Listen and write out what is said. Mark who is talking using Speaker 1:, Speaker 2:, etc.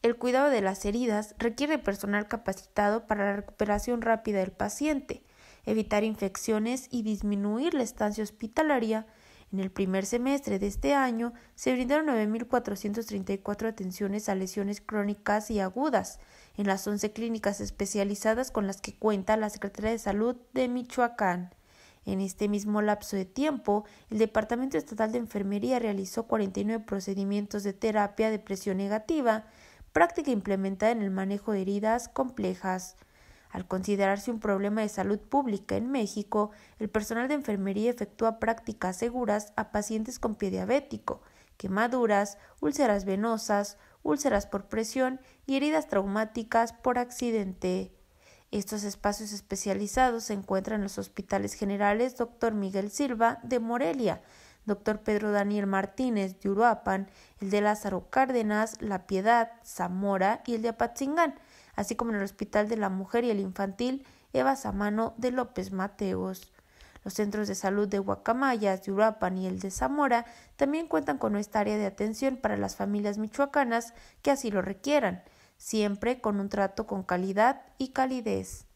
Speaker 1: El cuidado de las heridas requiere personal capacitado para la recuperación rápida del paciente, evitar infecciones y disminuir la estancia hospitalaria. En el primer semestre de este año se brindaron 9.434 atenciones a lesiones crónicas y agudas en las 11 clínicas especializadas con las que cuenta la Secretaría de Salud de Michoacán. En este mismo lapso de tiempo, el Departamento Estatal de Enfermería realizó 49 procedimientos de terapia de presión negativa, práctica implementada en el manejo de heridas complejas. Al considerarse un problema de salud pública en México, el personal de enfermería efectúa prácticas seguras a pacientes con pie diabético, quemaduras, úlceras venosas, úlceras por presión y heridas traumáticas por accidente. Estos espacios especializados se encuentran en los hospitales generales Dr. Miguel Silva de Morelia, Dr. Pedro Daniel Martínez de Uruapan, el de Lázaro Cárdenas, La Piedad, Zamora y el de Apatzingán, así como en el Hospital de la Mujer y el Infantil Eva Samano de López Mateos. Los centros de salud de Guacamayas, de Uruapan y el de Zamora también cuentan con esta área de atención para las familias michoacanas que así lo requieran siempre con un trato con calidad y calidez.